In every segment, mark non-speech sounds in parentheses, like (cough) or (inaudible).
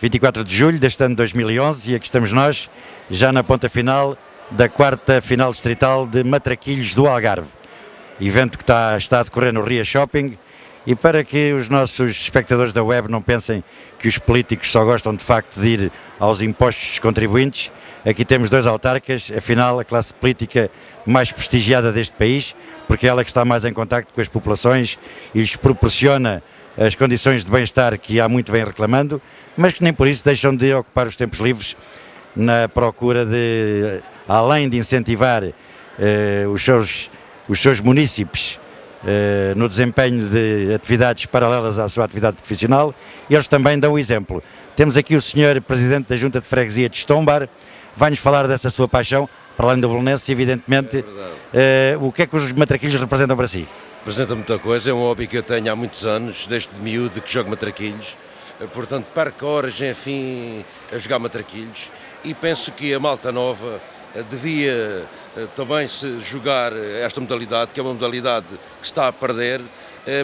24 de julho deste ano de 2011 e aqui estamos nós, já na ponta final da quarta final distrital de Matraquilhos do Algarve. Evento que está, está a decorrer no Ria Shopping e para que os nossos espectadores da web não pensem que os políticos só gostam de facto de ir aos impostos dos contribuintes, aqui temos dois autarcas, afinal a classe política mais prestigiada deste país, porque é ela que está mais em contacto com as populações e lhes proporciona as condições de bem-estar que há muito vem reclamando, mas que nem por isso deixam de ocupar os tempos livres na procura de, além de incentivar eh, os, seus, os seus munícipes eh, no desempenho de atividades paralelas à sua atividade profissional, eles também dão o exemplo. Temos aqui o senhor Presidente da Junta de Freguesia de Estombar, vai-nos falar dessa sua paixão, para além do Bolonense, evidentemente, é uh, o que é que os matraquilhos representam para si? Representa muita coisa, é um hobby que eu tenho há muitos anos, desde miúdo que jogo matraquilhos, eh, portanto perco horas, enfim, a jogar matraquilhos e penso que a malta nova eh, devia também se jogar esta modalidade, que é uma modalidade que está a perder,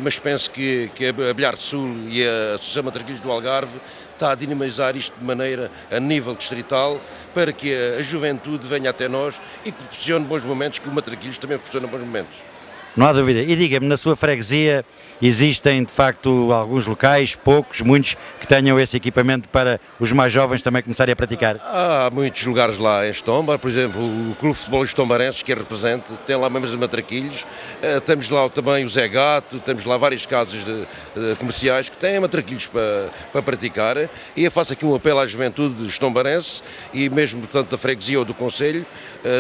mas penso que, que a Bilhar Sul e a Associação Matraquilhos do Algarve está a dinamizar isto de maneira a nível distrital para que a, juventude venha até nós e que proporcione bons momentos, que o Matraquilhos também proporciona bons momentos. Não há dúvida. E diga-me, na sua freguesia existem de facto alguns locais, poucos, muitos, que tenham esse equipamento para os mais jovens também começarem a praticar? Há muitos lugares lá em Estomba, por exemplo, o Clube de Futebol Estombarenses, que é represente, tem lá mesmo os matraquilhos. Uh, temos lá também o Zé Gato, temos lá várias casas de, de comerciais que têm matraquilhos para, para praticar. E eu faço aqui um apelo à juventude estombarense e mesmo, portanto, da freguesia ou do Conselho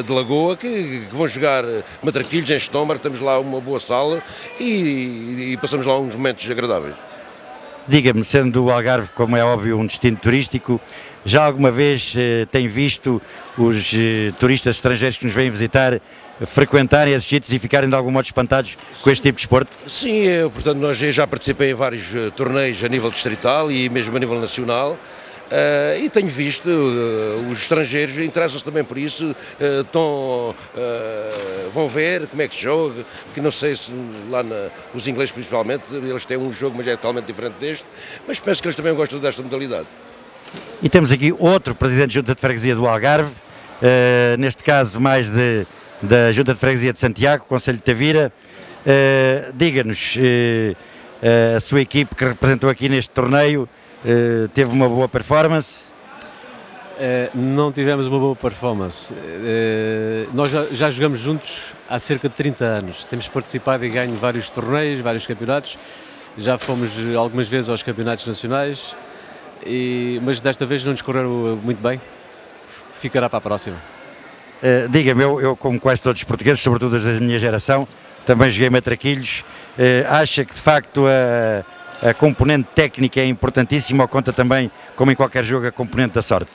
de Lagoa, que, que, vão jogar matraquilhos em Estomba, temos lá uma boa sala e, e passamos lá uns momentos agradáveis. Diga-me, sendo o Algarve, como é óbvio, um destino turístico, já alguma vez eh, tem visto os eh, turistas estrangeiros que nos vêm visitar frequentarem esses sítios e ficarem de algum modo espantados com este tipo de esporte? Sim, eu, portanto, nós já participei em vários uh, torneios a nível distrital e mesmo a nível nacional. Uh, e tenho visto uh, os estrangeiros interessam-se também por isso, uh, tão, vão ver como é que se joga, que não sei se lá na, os ingleses principalmente, eles têm um jogo mas é totalmente diferente deste, mas penso que eles também gostam desta modalidade. E temos aqui outro presidente de Junta de Freguesia do Algarve, neste caso mais de, da Junta de Freguesia de Santiago, Conselho de Tavira. Diga-nos, a sua equipe que representou aqui neste torneio, Uh, teve uma boa performance? Uh, não tivemos uma boa performance. Uh, nós já, já, jogamos juntos há cerca de 30 anos. Temos participado e ganho vários torneios, vários campeonatos. Já fomos algumas vezes aos campeonatos nacionais, e, mas desta vez não nos muito bem. Ficará para a próxima. Diga-me, eu, eu, como quase todos os portugueses, sobretudo da minha geração, também joguei matraquilhos. acha que de facto a a componente técnica é importantíssima ou conta também, como em qualquer jogo, a componente da sorte?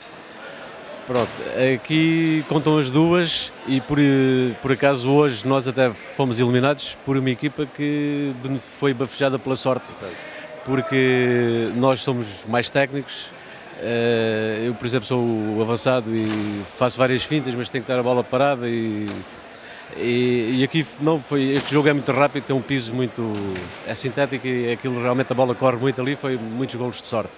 Pronto, aqui contam as duas e por, por acaso hoje nós até fomos eliminados por uma equipa que foi bafejada pela sorte. Porque nós somos mais técnicos, eh, eu por exemplo sou avançado e faço várias fintas, mas tenho que ter a bola parada e e, e, aqui não foi. Este jogo é muito rápido, tem um piso muito. é sintético e aquilo realmente a bola corre muito ali, foi muitos golos de sorte.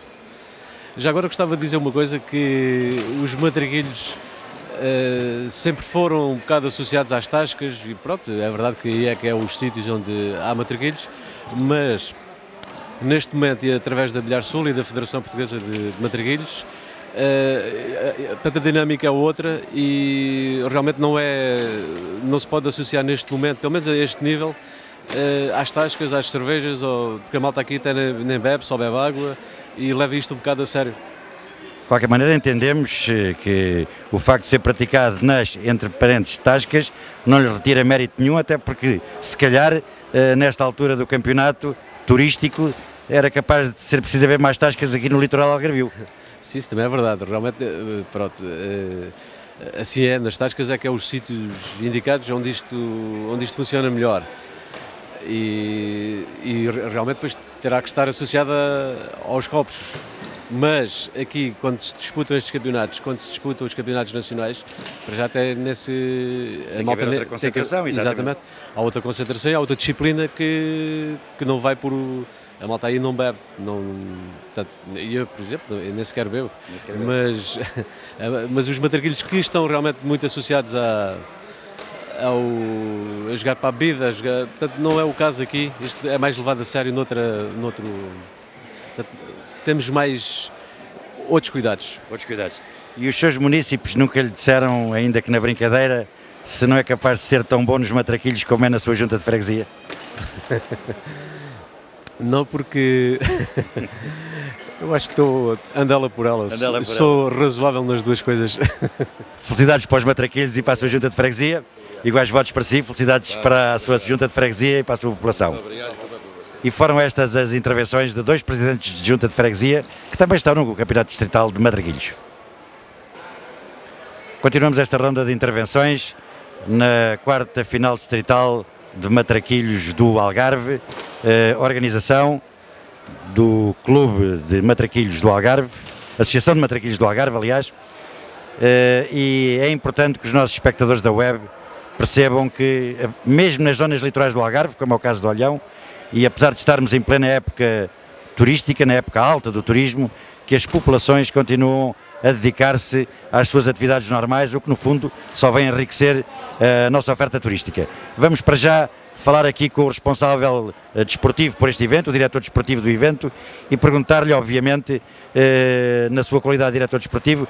Já agora gostava de dizer uma coisa: que os matraquilhos uh, sempre foram um bocado associados às tascas, e pronto, é verdade que é que é os sítios onde há matraquilhos, mas neste momento, e através da Bilhar Sul e da Federação Portuguesa de Matraquilhos, Uh, a dinâmica é outra e realmente não é não se pode associar neste momento, pelo menos a este nível, às tascas, às cervejas, ou, porque a malta aqui até nem, bebe, só bebe água e leva isto um bocado a sério. De qualquer maneira, entendemos eh, que o facto de ser praticado nas, entre parentes, tascas, não lhe retira mérito nenhum, até porque, se calhar, nesta altura do campeonato turístico, era capaz de ser preciso haver mais tascas aqui no litoral algarvio. Sim, isso também é verdade. Realmente, eh, pronto, eh, assim é, nas tascas é que é os sítios indicados onde isto, onde isto funciona melhor. E, e realmente depois terá que estar associada aos copos. Mas aqui, quando se disputam estes campeonatos, quando se disputam os campeonatos nacionais, para já até nesse. Tem a malta outra concentração, que, exatamente. exatamente. Há outra concentração, há outra disciplina que, que não vai por. A malta aí não bebe. Não, portanto, eu, por exemplo, nem sequer bebo. Nem sequer bebo. Mas, (laughs) mas os matraquilhos que estão realmente muito associados a ao, a jogar para a bebida, a jogar, portanto não é o caso aqui, isto é mais levado a sério noutra, noutro, portanto, temos mais outros cuidados. Outros cuidados. E os seus municípios nunca lhe disseram, ainda que na brincadeira, se não é capaz de ser tão bom nos matraquilhos como é na sua junta de freguesia? (laughs) não, porque (laughs) eu acho que estou andá-la por elas. Andela por Sou ela. razoável nas duas coisas. (laughs) Felicidades para os matraquilhos e para a sua junta de freguesia iguais votos para si, felicidades para a sua junta de freguesia e para a sua população. E foram estas as intervenções de dois presidentes de junta de freguesia que também estão no Campeonato Distrital de Madraguilhos. Continuamos esta ronda de intervenções na quarta final distrital de Matraquilhos do Algarve, eh, organização do Clube de Matraquilhos do Algarve, Associação de Matraquilhos do Algarve, aliás, eh, e é importante que os nossos espectadores da web percebam que, eh, mesmo nas zonas litorais do Algarve, como é o caso do Olhão, e apesar de estarmos em plena época turística, na época alta do turismo, que as populações continuam a dedicar-se às suas atividades normais, o que no fundo só vem enriquecer a nossa oferta turística. Vamos para já falar aqui com o responsável uh, desportivo por este evento, o diretor desportivo do evento, e perguntar-lhe, obviamente, uh, na sua qualidade de diretor desportivo,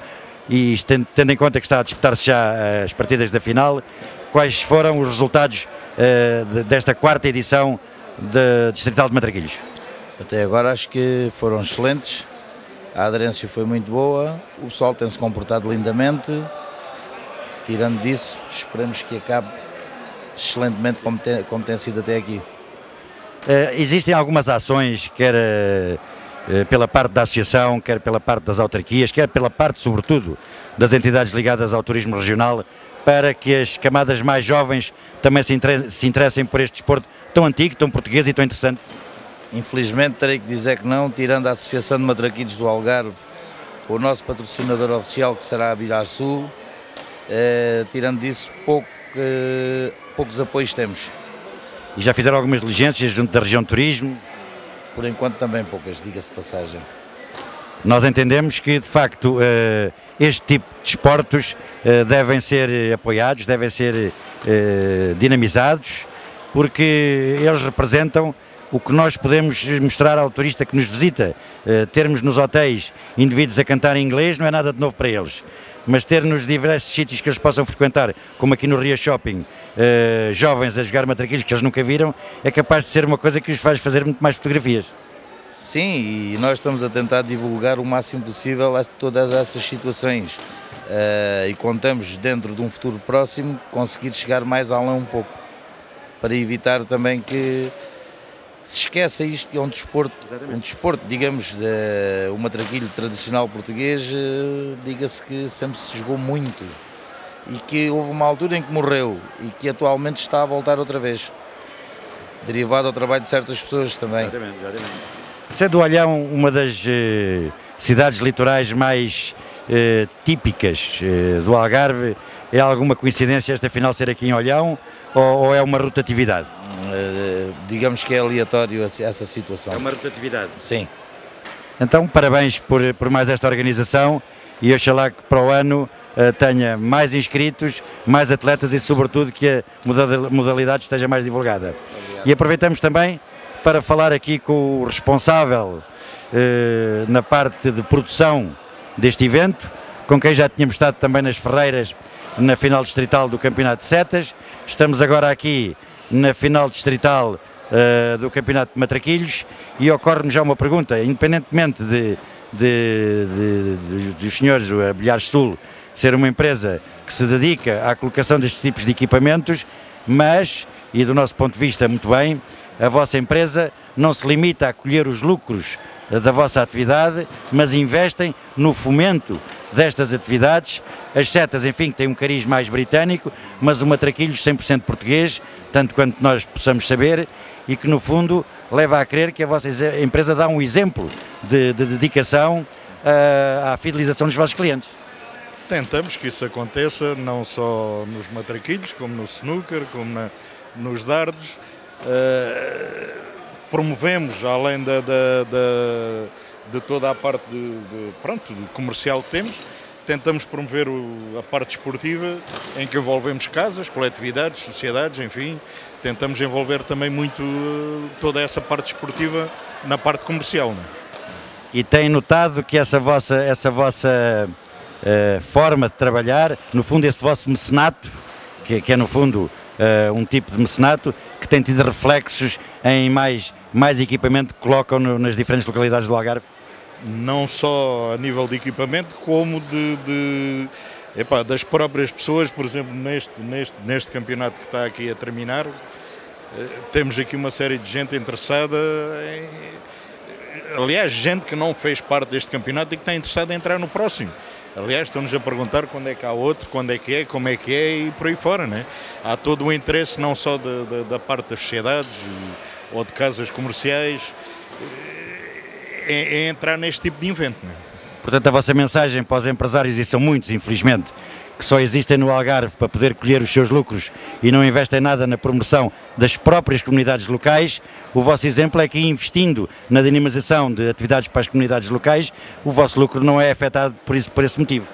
e tendo em conta que está a disputar-se já as partidas da final, quais foram os resultados desta quarta edição da Distrital de Matraquilhos? Até agora acho que foram excelentes, a aderência foi muito boa, o pessoal tem-se comportado lindamente, tirando disso, esperamos que acabe excelentemente como tem, como tem sido até aqui. Uh, existem algumas ações, quer uh, pela parte da associação, quer pela parte das autarquias, quer pela parte, sobretudo, das entidades ligadas ao turismo regional, para que as camadas mais jovens também se, se interessem por este desporto tão antigo, tão português e tão interessante? Infelizmente terei que dizer que não, tirando a Associação de Matraquilhos do Algarve, o nosso patrocinador oficial que será a Bilar Sul, eh, tirando disso pouco, eh, poucos apoios temos. E já fizeram algumas diligências junto da região de turismo? Por enquanto também poucas, diga-se de passagem. Nós entendemos que de facto eh, este tipo de esportes eh, devem ser apoiados, devem ser eh, dinamizados, porque eles representam o que nós podemos mostrar ao turista que nos visita. Termos nos hotéis indivíduos a cantar em inglês não é nada de novo para eles, mas ter nos diversos sítios que eles possam frequentar, como aqui no Ria Shopping, jovens a jogar matraquilhos que eles nunca viram, é capaz de ser uma coisa que os faz fazer muito mais fotografias. Sim, e nós estamos a tentar divulgar o máximo possível todas essas situações. Uh, e contamos dentro de um futuro próximo conseguir chegar mais além um pouco para evitar também que se esqueça isto que é um desporto, um desporto digamos, uh, o matraquilho tradicional português, diga-se que sempre se jogou muito e que houve uma altura em que morreu e que atualmente está a voltar outra vez, derivado ao trabalho de certas pessoas também. Exatamente, exatamente. Sendo Olhão uma das eh, cidades litorais mais eh, típicas eh, do Algarve, é alguma coincidência esta final ser aqui em Olhão ou, ou é uma rotatividade? Uh, digamos que é aleatório essa situação. É uma rotatividade? Sim. Então, parabéns por, por mais esta organização e oxalá que para o ano tenha mais inscritos, mais atletas e, sobretudo, que a modalidade esteja mais divulgada. E aproveitamos também para falar aqui com o responsável eh, na parte de produção deste evento, com quem já tínhamos estado também nas Ferreiras na final distrital do Campeonato de Setas. Estamos agora aqui na final distrital eh, do Campeonato de Matraquilhos e ocorre-me já uma pergunta, independentemente de, de, de, de dos senhores, o Bilhares Sul, ser uma empresa que se dedica à colocação destes tipos de equipamentos, mas, e do nosso ponto de vista muito bem, a vossa empresa não se limita a colher os lucros da vossa atividade, mas investem no fomento destas atividades. As setas, enfim, têm um cariz mais britânico, mas o matraquilhos 100% português, tanto quanto nós possamos saber, e que no fundo leva a crer que a vossa empresa dá um exemplo de, de dedicação uh, à fidelização dos vossos clientes. Tentamos que isso aconteça, não só nos matraquilhos, como no snooker, como na, nos dardos. Uh, promovemos, além da, da, da, de toda a parte de, de, pronto, de comercial que temos, tentamos promover o, a parte esportiva, em que envolvemos casas, coletividades, sociedades, enfim. Tentamos envolver também muito uh, toda essa parte esportiva na parte comercial. Não é? E tem notado que essa vossa, essa vossa uh, forma de trabalhar, no fundo, esse vosso mecenato, que, que é no fundo uh, um tipo de mecenato, que tem tido reflexos em mais, mais equipamento que colocam no, nas diferentes localidades do Algarve? Não só a nível de equipamento, como de, de epá, das próprias pessoas, por exemplo, neste, neste, neste campeonato que está aqui a terminar, eh, temos aqui uma série de gente interessada em aliás, gente que não fez parte deste campeonato e que está interessada em entrar no próximo. Aliás, estão-nos a perguntar quando é que há outro, quando é que é, como é que é e por aí fora. Né? Há todo o interesse, não só da, da, da parte das sociedades ou de casas comerciais, eh, em, entrar neste tipo de evento. Né? Portanto, a vossa mensagem para os empresários, e são muitos, infelizmente, que só existem no Algarve para poder colher os seus lucros e não investem nada na promoção das próprias comunidades locais, o vosso exemplo é que investindo na dinamização de atividades para as comunidades locais, o vosso lucro não é afetado por, isso, por esse motivo.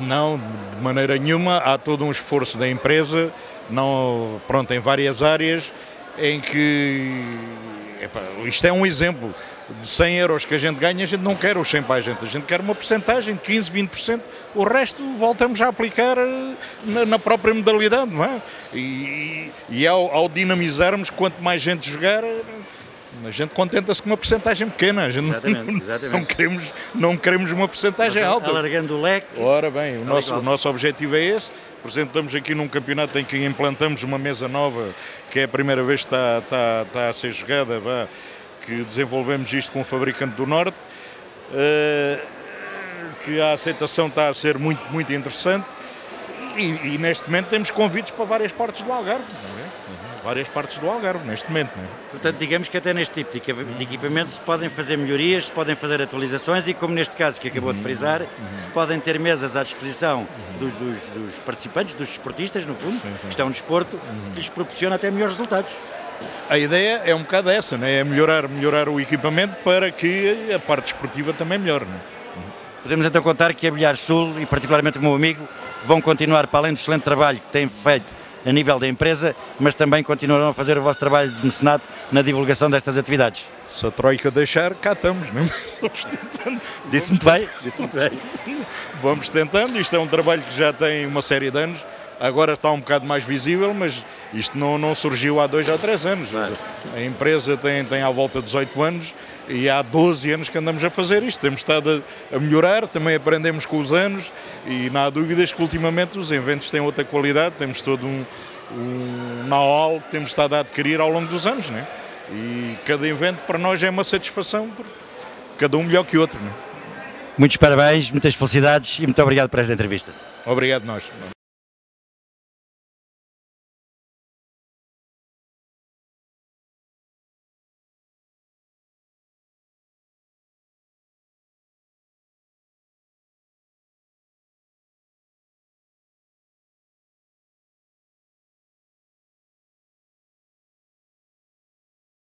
Não, de maneira nenhuma. Há todo um esforço da empresa, não, pronto, em várias áreas, em que Epa, isto é um exemplo de 100 euros que a gente ganha, a gente não quer os 100 para a gente, a gente quer uma porcentagem de 15, 20%, o resto voltamos a aplicar eh, na, na própria modalidade, não é? E, e ao, ao, dinamizarmos, quanto mais gente jogar, eh, a gente contenta-se com uma porcentagem pequena, a gente exatamente, não, exatamente. não, queremos, não queremos uma porcentagem alta. Alargando o leque. Ora bem, o nosso, o nosso objetivo é esse. Por exemplo, estamos aqui num campeonato em que implantamos uma mesa nova, que é a primeira vez que está, está, está a ser jogada, vá, que desenvolvemos isto com um fabricante do Norte, uh, que a aceitação está a ser muito, muito interessante e, e, neste momento temos convites para várias partes do Algarve, é? várias partes do Algarve neste momento. É? Portanto, digamos que até neste tipo de equipamento se podem fazer melhorias, se podem fazer atualizações e como neste caso que acabou de frisar, se podem ter mesas à disposição dos, dos, dos participantes, dos desportistas no fundo, sim, sim. que estão no desporto, que lhes proporciona até melhores resultados. A ideia é um bocado essa, né? é melhorar, melhorar o equipamento para que a parte esportiva também melhore. Né? Podemos então contar que a Bilhar Sul, e particularmente o meu amigo, vão continuar, para além do excelente trabalho que têm feito a nível da empresa, mas também continuarão a fazer o vosso trabalho de mecenato na divulgação destas atividades. Se a Troika deixar, cá estamos, não é? (laughs) Vamos tentando. Disse-me bem, disse-me bem. Vamos tentando, isto é um trabalho que já tem uma série de anos, agora está um bocado mais visível, mas isto não, não surgiu há dois ou três anos. A empresa tem, tem à volta de 18 anos e há 12 anos que andamos a fazer isto. Temos estado a, a melhorar, também aprendemos com os anos e não há dúvidas que ultimamente os eventos têm outra qualidade, temos todo um, um know-how que temos estado a adquirir ao longo dos anos. Né? E cada evento para nós é uma satisfação, cada um melhor que o outro. Né? Muitos parabéns, muitas felicidades e muito obrigado por esta entrevista. Obrigado nós.